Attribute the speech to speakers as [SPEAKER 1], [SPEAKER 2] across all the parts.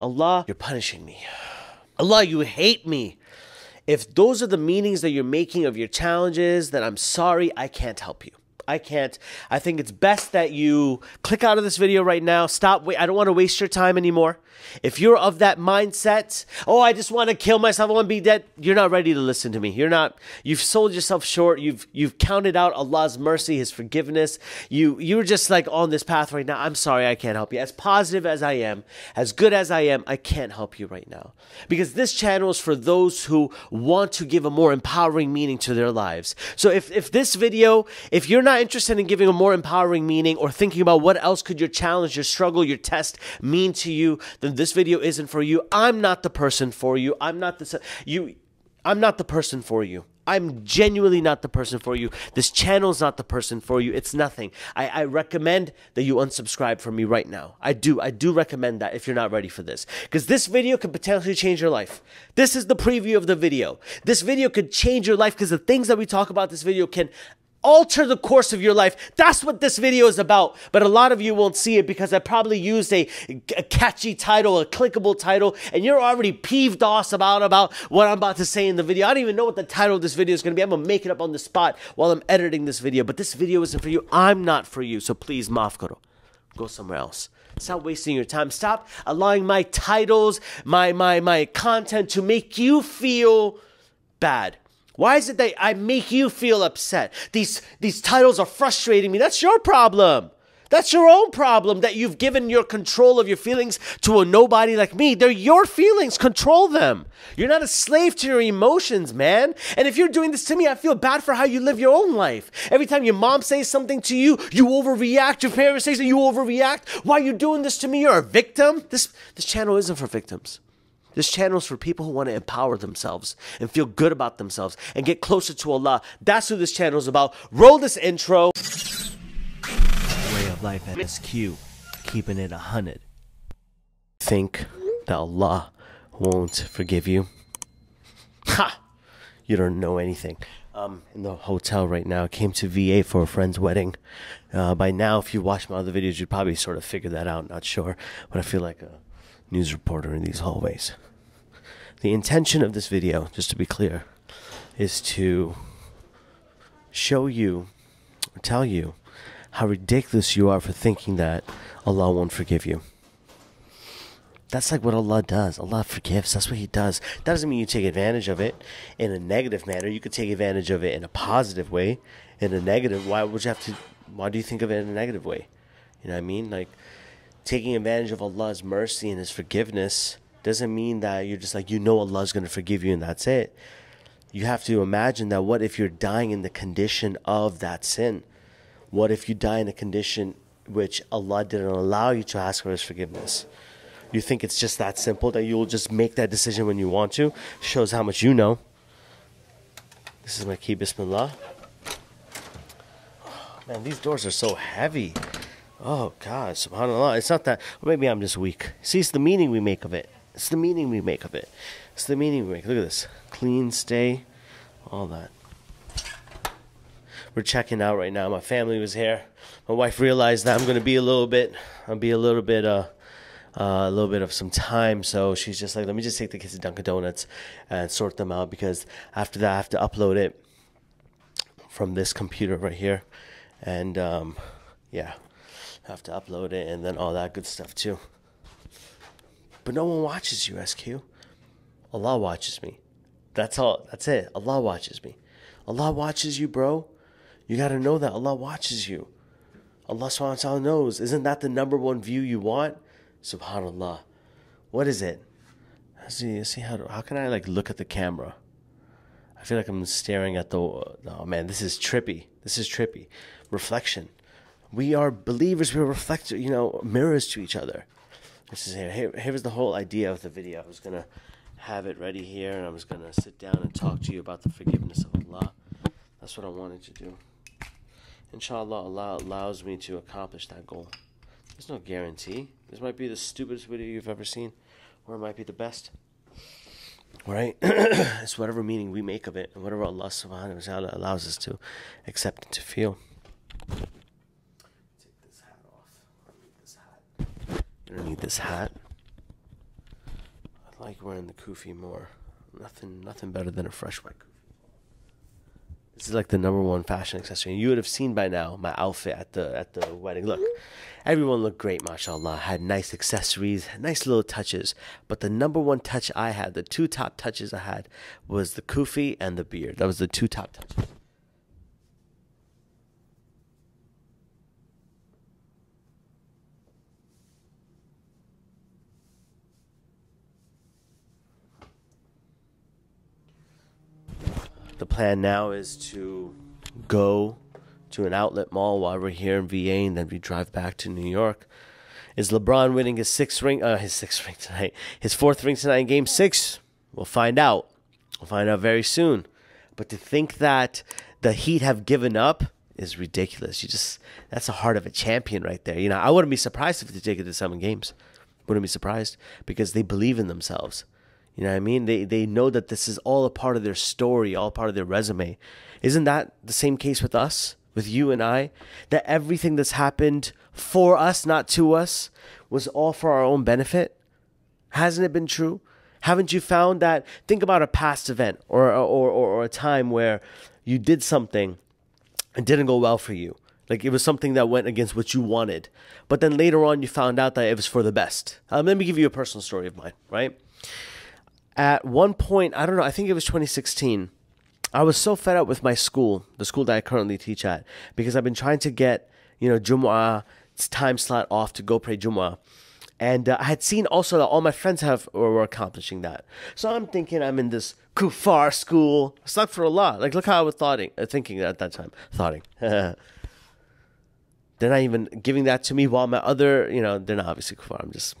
[SPEAKER 1] Allah, you're punishing me. Allah, you hate me. If those are the meanings that you're making of your challenges, then I'm sorry, I can't help you. I can't. I think it's best that you click out of this video right now. Stop. Wait, I don't want to waste your time anymore. If you're of that mindset, oh, I just want to kill myself, I want to be dead, you're not ready to listen to me. You're not, you've sold yourself short. You've you've counted out Allah's mercy, his forgiveness. You you're just like on this path right now. I'm sorry, I can't help you. As positive as I am, as good as I am, I can't help you right now. Because this channel is for those who want to give a more empowering meaning to their lives. So if if this video, if you're not interested in giving a more empowering meaning or thinking about what else could your challenge, your struggle, your test mean to you, then this video isn't for you. I'm not the person for you. I'm not the you I'm not the person for you. I'm genuinely not the person for you. This channel's not the person for you. It's nothing. I, I, recommend that you unsubscribe from me right now. I do. I do recommend that if you're not ready for this. Because this video could potentially change your life. This is the preview of the video. This video could change your life because the things that we talk about this video can alter the course of your life. That's what this video is about. But a lot of you won't see it because I probably used a, a, catchy title, a clickable title, and you're already peeved off about, about what I'm about to say in the video. I don't even know what the title of this video is going to be. I'm going to make it up on the spot while I'm editing this video. But this video isn't for you. I'm not for you. So please, mafkaro. Go somewhere else. Stop wasting your time. Stop allowing my titles, my, my, my content to make you feel bad. Why is it that I make you feel upset? These, these titles are frustrating me. That's your problem. That's your own problem that you've given your control of your feelings to a nobody like me. They're your feelings. Control them. You're not a slave to your emotions, man. And if you're doing this to me, I feel bad for how you live your own life. Every time your mom says something to you, you overreact. Your parents say something, you overreact. Why are you doing this to me? You're a victim. This, this channel isn't for victims. This channel is for people who want to empower themselves and feel good about themselves and get closer to Allah. That's who this channel is about. Roll this intro. Way of life at SQ, keeping it a hundred. Think that Allah won't forgive you? Ha! You don't know anything. Um, in the hotel right now. I came to VA for a friend's wedding. Uh, by now, if you watch my other videos, you'd probably sort of figure that out. Not sure, but I feel like a news reporter in these hallways. The intention of this video, just to be clear, is to show you, tell you, how ridiculous you are for thinking that Allah won't forgive you. That's like what Allah does. Allah forgives. That's what He does. That doesn't mean you take advantage of it in a negative manner. You could take advantage of it in a positive way. In a negative, why would you have to? Why do you think of it in a negative way? You know what I mean? Like taking advantage of Allah's mercy and His forgiveness doesn't mean that you're just like, you know, Allah's going to forgive you and that's it. You have to imagine that what if you're dying in the condition of that sin? What if you die in a condition which Allah didn't allow you to ask for His forgiveness? You think it's just that simple that you'll just make that decision when you want to? Shows how much you know. This is my key, Bismillah. Oh, man, these doors are so heavy. Oh, God, subhanAllah. It's not that. maybe I'm just weak. See, it's the meaning we make of it. It's the meaning we make of it. It's the meaning we make. Look at this. Clean, stay, all that. We're checking out right now. My family was here. My wife realized that I'm to be a little bit, I'll be a little bit, uh, uh, a little bit of some time. So she's just like, let me just take the kids to Dunkin' Donuts and sort them out because after that I have to upload it from this computer right here. And um, yeah, I have to upload it and then all that good stuff too. But no one watches you, SQ. Allah watches me. That's all. That's it. Allah watches me. Allah watches you, bro. You got to know that Allah watches you. Allah subhanahu wa ta'ala knows. Isn't that the number one view you want? Subhanallah. What is it? See, see how, how can I like look at the camera? I feel like I'm staring at the, oh man, this is trippy. This is trippy. Reflection. We are believers. We are reflect, you know, mirrors to each other. This is here. here. Here's the whole idea of the video. I was gonna have it ready here, and I was gonna sit down and talk to you about the forgiveness of Allah. That's what I wanted to do. Inshallah, Allah allows me to accomplish that goal. There's no guarantee. This might be the stupidest video you've ever seen, or it might be the best. Right? it's whatever meaning we make of it, and whatever Allah subhanahu wa ta'ala allows us to accept and to feel. Need this hat. I like wearing the kufi more. Nothing, nothing better than a fresh white kufi. This is like the number one fashion accessory. And you would have seen by now my outfit at the at the wedding. Look, everyone looked great, mashallah. Had nice accessories, nice little touches. But the number one touch I had, the two top touches I had, was the kufi and the beard. That was the two top touches. The plan now is to go to an outlet mall while we're here in VA, and then we drive back to New York. Is LeBron winning his sixth ring? Uh, his sixth ring tonight. His fourth ring tonight in Game Six. We'll find out. We'll find out very soon. But to think that the Heat have given up is ridiculous. You just that's the heart of a champion right there. You know, I wouldn't be surprised if they take it to seven games. Wouldn't be surprised because they believe in themselves. You know what I mean? They they know that this is all a part of their story, all part of their resume. Isn't that the same case with us, with you and I? That everything that's happened for us, not to us, was all for our own benefit? Hasn't it been true? Haven't you found that? Think about a past event or or or, or a time where you did something and didn't go well for you. Like it was something that went against what you wanted. But then later on, you found out that it was for the best. Um, let me give you a personal story of mine, right? At one point, I don't know, I think it was 2016. I was so fed up with my school, the school that I currently teach at, because I've been trying to get, you know, Jumu'ah time slot off to go pray Jumu'ah. And uh, I had seen also that all my friends have were accomplishing that. So I'm thinking I'm in this kuffar school. Astaghfirullah. Like look how I was thoughting, uh, thinking at that time. Thoughting. they're not even giving that to me while my other, you know, they're not obviously kuffar. I'm just,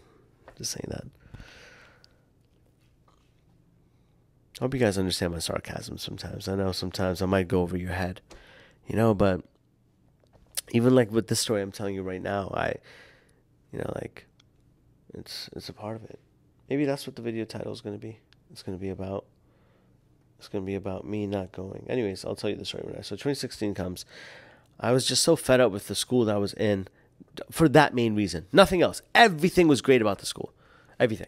[SPEAKER 1] just saying that. I hope you guys understand my sarcasm sometimes. I know sometimes I might go over your head, you know, but even like with this story I'm telling you right now, I, you know, like, it's it's a part of it. Maybe that's what the video title is going to be. It's going to be about. It's going to be about me not going. Anyways, I'll tell you the story right now. So 2016 comes. I was just so fed up with the school that I was in, for that main reason. Nothing else. Everything was great about the school. Everything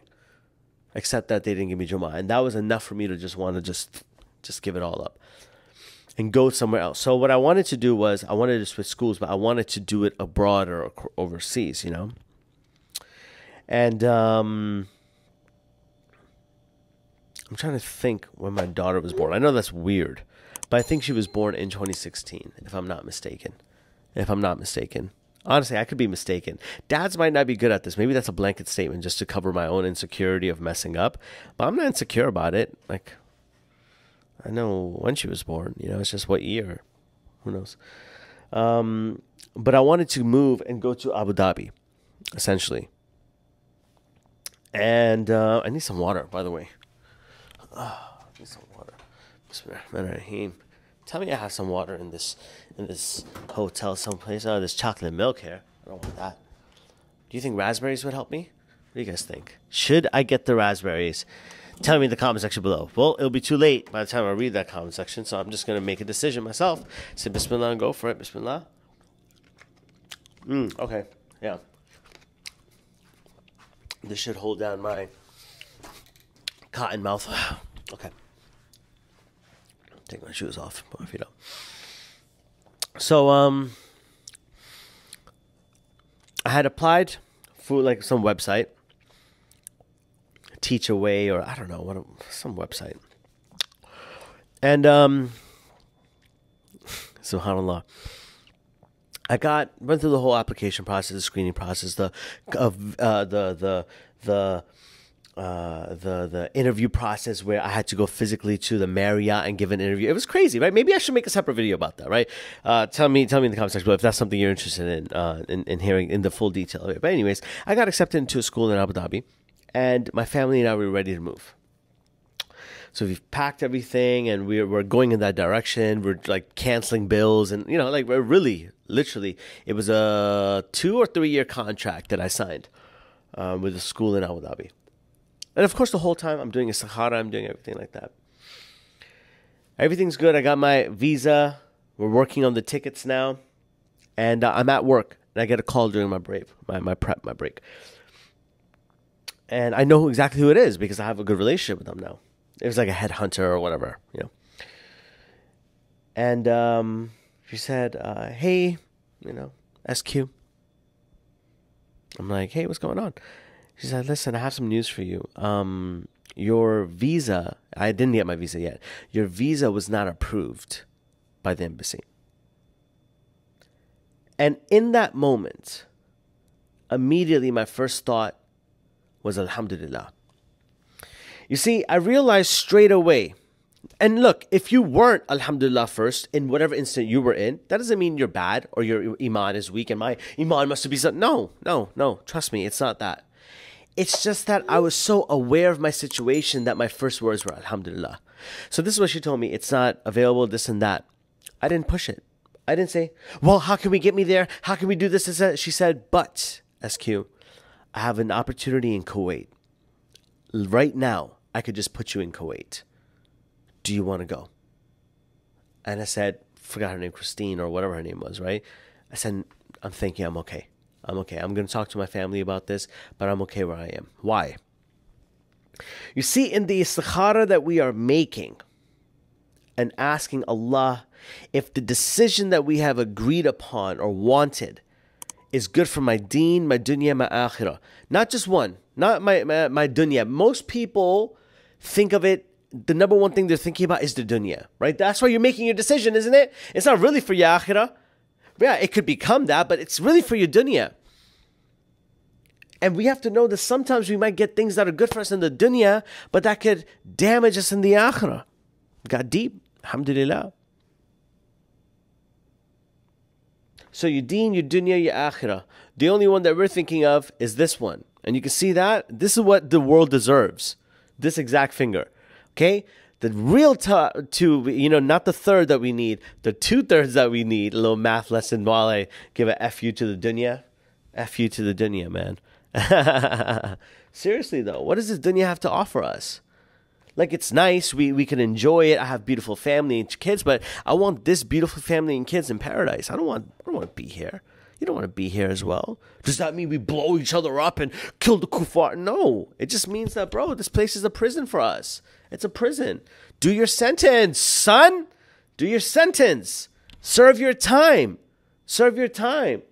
[SPEAKER 1] except that they didn't give me Juma, and that was enough for me to just want to just just give it all up and go somewhere else. So what I wanted to do was I wanted to switch schools, but I wanted to do it abroad or overseas, you know. And um, I'm trying to think when my daughter was born. I know that's weird, but I think she was born in 2016, if I'm not mistaken. If I'm not mistaken. Honestly, I could be mistaken. Dads might not be good at this. Maybe that's a blanket statement just to cover my own insecurity of messing up. But I'm not insecure about it. Like, I know when she was born. You know, it's just what year. Who knows? Um, but I wanted to move and go to Abu Dhabi, essentially. And uh, I need some water, by the way. Oh, I need some water. Tell me I have some water in this in this hotel someplace. Oh, there's chocolate milk here. I don't want that. Do you think raspberries would help me? What do you guys think? Should I get the raspberries? Tell me in the comment section below. Well, it'll be too late by the time I read that comment section, so I'm just gonna make a decision myself. Say Bismillah and go for it. Bismillah. Mm, okay. Yeah. This should hold down my cotton mouth. okay take my shoes off, put my feet up. So um, I had applied for like some website, Teach Away, or I don't know what some website, and um, subhanallah. I got went through the whole application process, the screening process, the uh, the the the uh, the the interview process where I had to go physically to the Marriott and give an interview. It was crazy, right? Maybe I should make a separate video about that, right? Uh, tell me, tell me in the comment section if that's something you're interested in, uh, in, in hearing in the full detail of it. But anyways, I got accepted into a school in Abu Dhabi, and my family and I were ready to move. So we've packed everything, and we're we're going in that direction. We're like canceling bills, and you know, like we're really, literally, it was a two or three year contract that I signed um, with a school in Abu Dhabi and of course, the whole time I'm doing istikhara, I'm doing everything like that. Everything's good. I got my visa. We're working on the tickets now. And uh, I'm at work. And I get a call during my break, my, my prep, my break. and I know exactly who it is because I have a good relationship with them now. It was like a headhunter or whatever, you know. And um, she said, uh, "Hey, you know, SQ." I'm like, "Hey, what's going on?" She said, "Listen, I have some news for you. Um, your visa, I didn't get my visa yet. Your visa was not approved by the embassy." And in that moment, immediately my first thought was Alhamdulillah. You see, I realized straight away. And look, if you weren't Alhamdulillah first in whatever instant you were in, that doesn't mean you're bad or your iman is weak and my iman must be something. No, no, no. Trust me, it's not that. It's just that I was so aware of my situation that my first words were Alhamdulillah. So this is what she told me. It's not available, this and that. I didn't push it. I didn't say, well, how can we get me there? How can we do this? She said, but, SQ, I have an opportunity in Kuwait. Right now, I could just put you in Kuwait. Do you want to go? And I said, forgot her name, Christine or whatever her name was, right? I said, I'm thinking I'm okay. I'm okay. I'm going to talk to my family about this, but I'm okay where I am. Why? You see, in the istikhara that we are making and asking Allah if the decision that we have agreed upon or wanted is good for my deen, my dunya, my akhirah. Not just one, not my, my, my dunya. Most people think of it, the number one thing they're thinking about is the dunya, right? That's why you're making your decision, isn't it? It's not really for your akhirah. Yeah, it could become that, but it's really for your dunya. And we have to know that sometimes we might get things that are good for us in the dunya, but that could damage us in the akhirah. Got deep. Alhamdulillah. So your deen, your dunya, your akhirah. The only one that we're thinking of is this one. And you can see that this is what the world deserves. This exact finger. Okay? The real t- two, you know, not the third that we need, the two thirds that we need. A little math lesson while I give a FU to the dunya. FU to the dunya, man. Seriously though, what does this dunya have to offer us? Like it's nice, we, we can enjoy it. I have beautiful family and kids, but I want this beautiful family and kids in paradise. I don't want I don't want to be here. You don't want to be here as well. Does that mean we blow each other up and kill the kuffar? No. It just means that, bro, this place is a prison for us. It's a prison. Do your sentence, son. Do your sentence. Serve your time. Serve your time.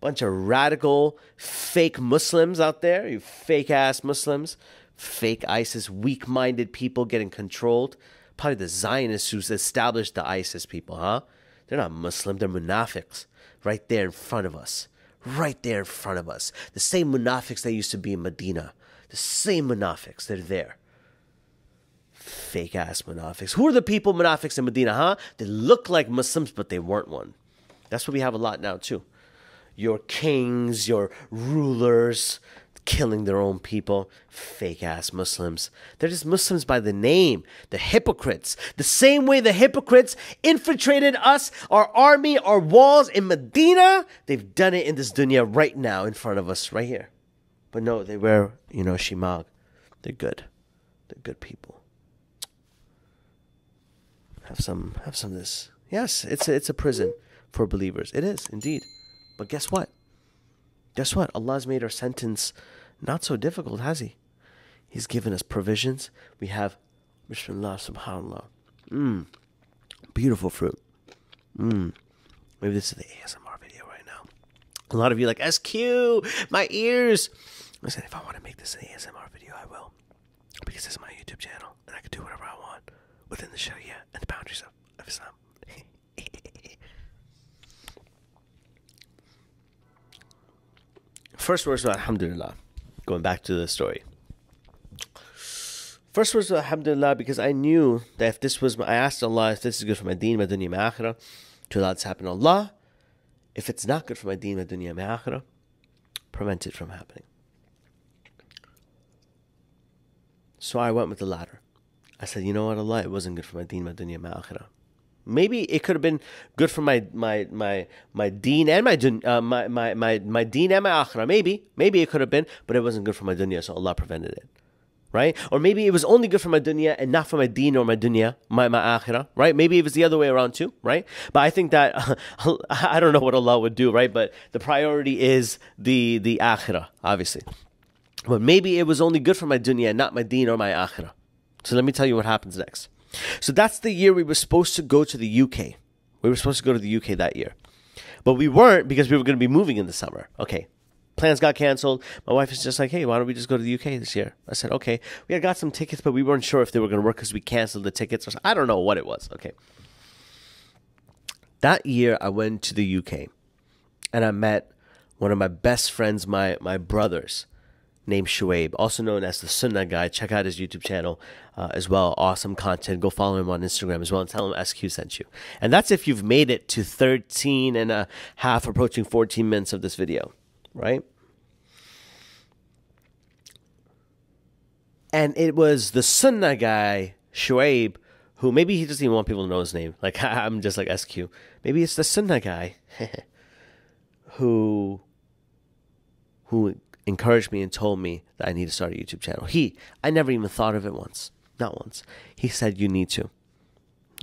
[SPEAKER 1] Bunch of radical, fake Muslims out there, you fake ass Muslims fake ISIS, weak minded people getting controlled. Probably the Zionists who established the ISIS people, huh? They're not Muslim, they're munafiqs. Right there in front of us. Right there in front of us. The same munafiqs that used to be in Medina. The same munafiqs, they're there. Fake ass munafiqs. Who are the people munafiqs in Medina, huh? They look like Muslims, but they weren't one. That's what we have a lot now, too. Your kings, your rulers, killing their own people. Fake ass Muslims. They're just Muslims by the name. The hypocrites. The same way the hypocrites infiltrated us, our army, our walls in Medina, they've done it in this dunya right now in front of us, right here. But no, they wear, you know, shimag. They're good. They're good people. Have some have some of this. Yes, it's a, it's a prison for believers. It is indeed. But guess what? Guess what? Allah's made our sentence not so difficult, has He? He's given us provisions. We have, Bismillah, subhanAllah. Mmm, beautiful fruit. Mmm. Maybe this is the ASMR video right now. A lot of you like, SQ, my ears. Listen, if I want to make this an ASMR video, I will. Because this is my YouTube channel, and I can do whatever I want within the Sharia and the boundaries of, of Islam. First words were Alhamdulillah going back to the story. First was Alhamdulillah because I knew that if this was, I asked Allah if this is good for my deen, my dunya, my akhirah, to allow this to happen. Allah, if it's not good for my deen, my dunya, my akhirah, prevent it from happening. So I went with the latter. I said, you know what, Allah, it wasn't good for my deen, my dunya, my akhirah. Maybe it could have been good for my my my my deen and my uh, my my my my deen and my akhirah. Maybe maybe it could have been, but it wasn't good for my dunya, so Allah prevented it. Right? Or maybe it was only good for my dunya and not for my deen or my dunya, my, my akhirah, right? Maybe it was the other way around too, right? But I think that, I don't know what Allah would do, right? But the priority is the, the akhirah, obviously. But maybe it was only good for my dunya, not my deen or my akhirah. So let me tell you what happens next. So that's the year we were supposed to go to the UK. We were supposed to go to the UK that year. But we weren't because we were going to be moving in the summer. Okay. Plans got canceled. My wife is just like, hey, why don't we just go to the UK this year? I said, okay. We had got some tickets, but we weren't sure if they were going to work because we canceled the tickets. I don't know what it was. Okay. That year, I went to the UK and I met one of my best friends, my, my brothers named Shuaib, also known as the Sunnah Guy. Check out his YouTube channel uh, as well. Awesome content. Go follow him on Instagram as well and tell him SQ sent you. And that's if you've made it to 13 and a half, approaching 14 minutes of this video, right? And it was the Sunnah Guy, Shuaib, who maybe he doesn't even want people to know his name. Like, I'm just like SQ. Maybe it's the Sunnah Guy who who encouraged me and told me that I need to start a YouTube channel. He, I never even thought of it once, not once. He said you need to.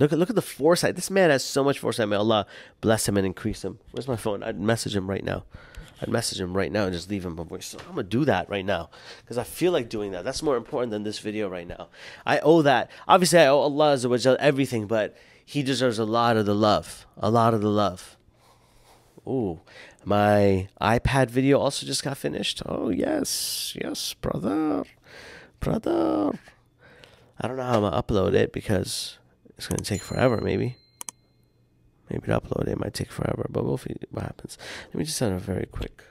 [SPEAKER 1] Look at look at the foresight. This man has so much foresight. May Allah bless him and increase him. Where's my phone? I'd message him right now. I'd message him right now and just leave him a voice. I'm gonna do that right now because I feel like doing that. That's more important than this video right now. I owe that. Obviously, I owe Allah everything, but He deserves a lot of the love. A lot of the love. Ooh, my iPad video also just got finished. Oh, yes. Yes, brother. Brother. I don't know how I'm going to upload it because it's going to take forever, maybe. Maybe to upload it might take forever, but we'll see what happens. Let me just send a very quick.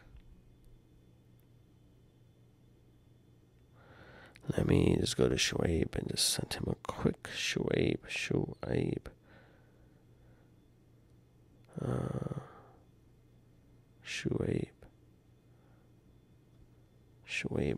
[SPEAKER 1] Let me just go to Shuaib and just send him a quick Shuaib. Shuaib. Uh, Shuaib. Shuaib.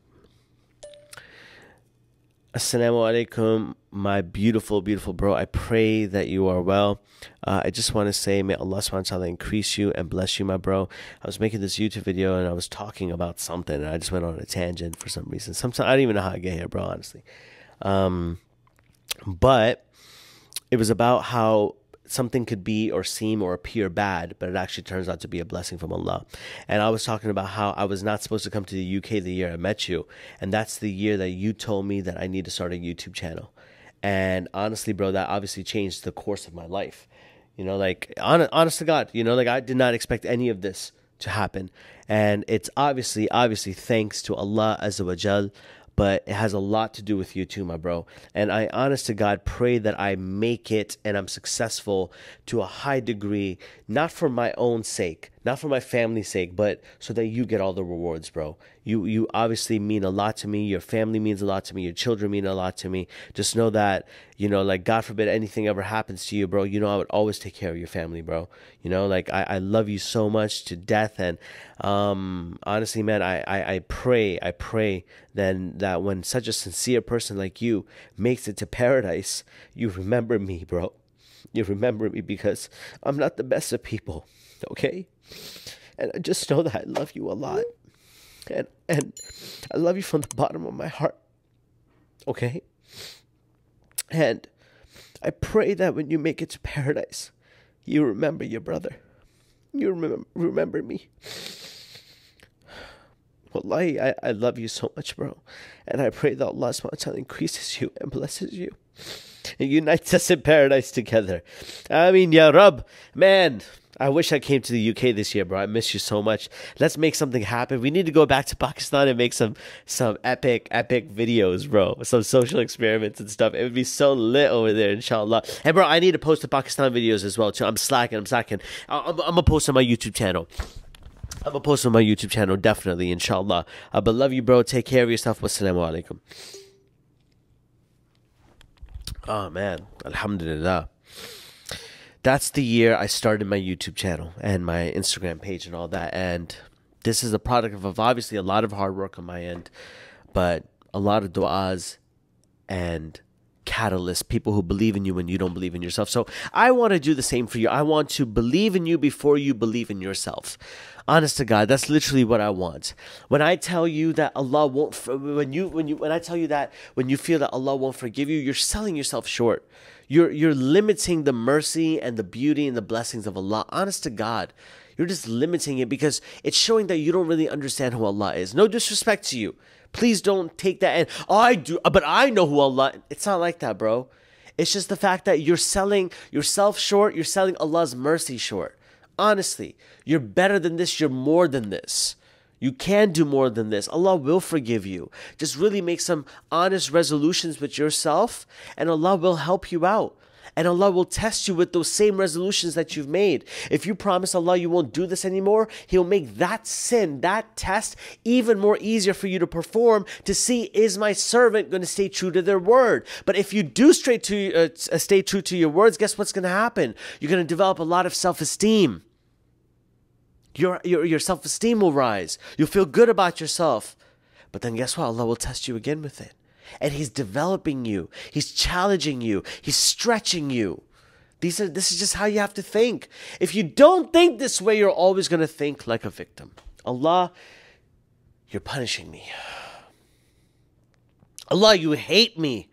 [SPEAKER 1] Assalamu alaikum, my beautiful, beautiful bro. I pray that you are well. Uh, I just want to say, may Allah subhanahu wa ta'ala increase you and bless you, my bro. I was making this YouTube video and I was talking about something and I just went on a tangent for some reason. Sometimes I don't even know how I get here, bro, honestly. Um, but it was about how something could be or seem or appear bad, but it actually turns out to be a blessing from Allah. And I was talking about how I was not supposed to come to the UK the year I met you, and that's the year that you told me that I need to start a YouTube channel. And honestly, bro, that obviously changed the course of my life. You know, like honest, honest to God, you know, like I did not expect any of this to happen. And it's obviously, obviously, thanks to Allah Azza wa Jal but it has a lot to do with you too, my bro. And I, honest to God, pray that I make it and I'm successful to a high degree, not for my own sake, not for my family's sake, but so that you get all the rewards, bro. You you obviously mean a lot to me. Your family means a lot to me. Your children mean a lot to me. Just know that, you know, like God forbid anything ever happens to you, bro. You know I would always take care of your family, bro. You know, like I, I love you so much to death. And um honestly, man, I, I, I pray, I pray then that when such a sincere person like you makes it to paradise, you remember me, bro. You remember me because I'm not the best of people, okay? And I just know that I love you a lot and and I love you from the bottom of my heart. Okay? And I pray that when you make it to paradise, you remember your brother. You remember remember me. Wallahi, I, I love you so much, bro. And I pray that Allah ta'ala increases you and blesses you and unites us in paradise together. I mean, Ya Rab, man, I wish I came to the UK this year, bro. I miss you so much. Let's make something happen. We need to go back to Pakistan and make some some epic, epic videos, bro. Some social experiments and stuff. It would be so lit over there, inshallah. And bro, I need to post the Pakistan videos as well too. I'm slacking. I'm slacking. I'm, I'm gonna post on my YouTube channel. I'm gonna post on my YouTube channel definitely, inshallah. Uh, but love you, bro. Take care of yourself. Wassalamu alaikum. Oh man, Alhamdulillah that's the year I started my YouTube channel and my Instagram page and all that. And this is a product of obviously a lot of hard work on my end, but a lot of du'as and catalysts, people who believe in you when you don't believe in yourself. So I want to do the same for you. I want to believe in you before you believe in yourself. Honest to God, that's literally what I want. When I tell you that Allah won't, when you when you when I tell you that when you feel that Allah won't forgive you, you're selling yourself short. You're you're limiting the mercy and the beauty and the blessings of Allah. Honest to God, you're just limiting it because it's showing that you don't really understand who Allah is. No disrespect to you, Please don't take that and I do, but I know who Allah. It's not like that, bro. It's just the fact that you're selling yourself short. You're selling Allah's mercy short. Honestly, you're better than this. You're more than this. You can do more than this. Allah will forgive you. Just really make some honest resolutions with yourself, and Allah will help you out. And Allah will test you with those same resolutions that you've made. If you promise Allah you won't do this anymore, He'll make that sin, that test, even more easier for you to perform to see is my servant going to stay true to their word. But if you do straight to uh, stay true to your words, guess what's going to happen? You're going to develop a lot of self esteem. Your, your, your self esteem will rise. You'll feel good about yourself. But then guess what? Allah will test you again with it and he's developing you. He's challenging you. He's stretching you. These are this is just how you have to think. If you don't think this way, you're always going to think like a victim. Allah, you're punishing me. Allah, you hate me.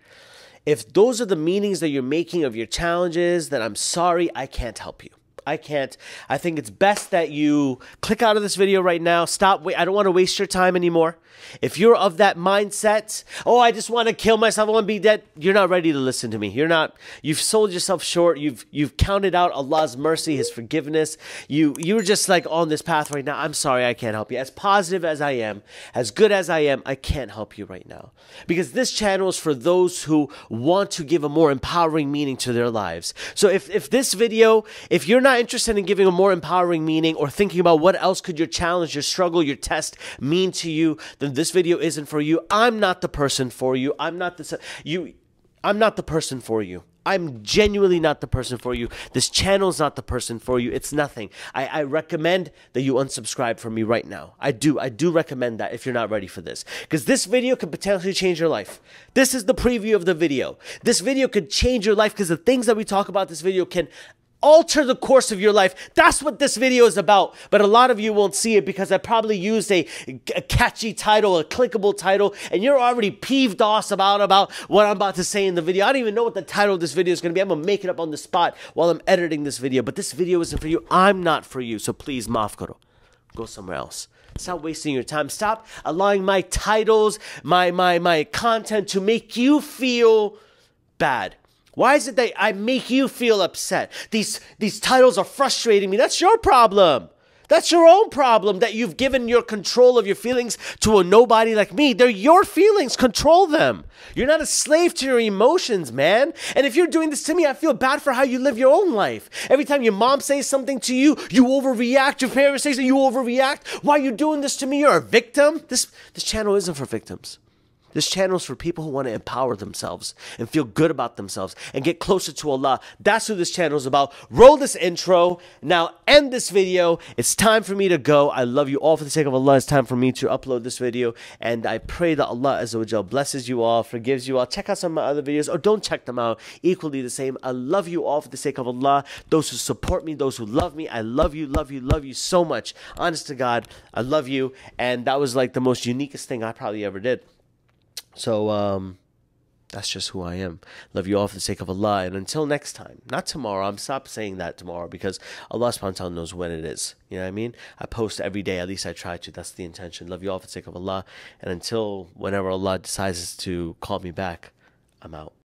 [SPEAKER 1] If those are the meanings that you're making of your challenges, then I'm sorry, I can't help you. I can't. I think it's best that you click out of this video right now. Stop. Wait, I don't want to waste your time anymore. If you're of that mindset, oh, I just want to kill myself, I want to be dead, you're not ready to listen to me. You're not, you've sold yourself short. You've, you've counted out Allah's mercy, His forgiveness. You, you're just like on this path right now. I'm sorry, I can't help you. As positive as I am, as good as I am, I can't help you right now. Because this channel is for those who want to give a more empowering meaning to their lives. So if, if this video, if you're not interested in giving a more empowering meaning or thinking about what else could your challenge, your struggle, your test mean to you, then this video isn't for you. I'm not the person for you. I'm not the you I'm not the person for you. I'm genuinely not the person for you. This channel's not the person for you. It's nothing. I, I, recommend that you unsubscribe from me right now. I do. I do recommend that if you're not ready for this. Because this video could potentially change your life. This is the preview of the video. This video could change your life because the things that we talk about this video can alter the course of your life. That's what this video is about. But a lot of you won't see it because I probably used a, a, catchy title, a clickable title, and you're already peeved off about, about what I'm about to say in the video. I don't even know what the title of this video is going to be. I'm going to make it up on the spot while I'm editing this video. But this video isn't for you. I'm not for you. So please, maaf karo. Go somewhere else. Stop wasting your time. Stop allowing my titles, my, my, my content to make you feel bad. Why is it that I make you feel upset? These, these titles are frustrating me. That's your problem. That's your own problem that you've given your control of your feelings to a nobody like me. They're your feelings. Control them. You're not a slave to your emotions, man. And if you're doing this to me, I feel bad for how you live your own life. Every time your mom says something to you, you overreact. Your parents say something, you overreact. Why are you doing this to me? You're a victim. This, this channel isn't for victims. This channel is for people who want to empower themselves and feel good about themselves and get closer to Allah. That's who this channel is about. Roll this intro. Now end this video. It's time for me to go. I love you all for the sake of Allah. It's time for me to upload this video. And I pray that Allah Azza blesses you all, forgives you all. Check out some of my other videos or don't check them out. Equally the same. I love you all for the sake of Allah. Those who support me, those who love me, I love you, love you, love you so much. Honest to God, I love you. And that was like the most uniquest thing I probably ever did. So um, that's just who I am. Love you all for the sake of Allah. And until next time, not tomorrow. I'm stop saying that tomorrow because Allah subhanahu knows when it is. You know what I mean? I post every day. At least I try to. That's the intention. Love you all for the sake of Allah. And until whenever Allah decides to call me back, I'm out.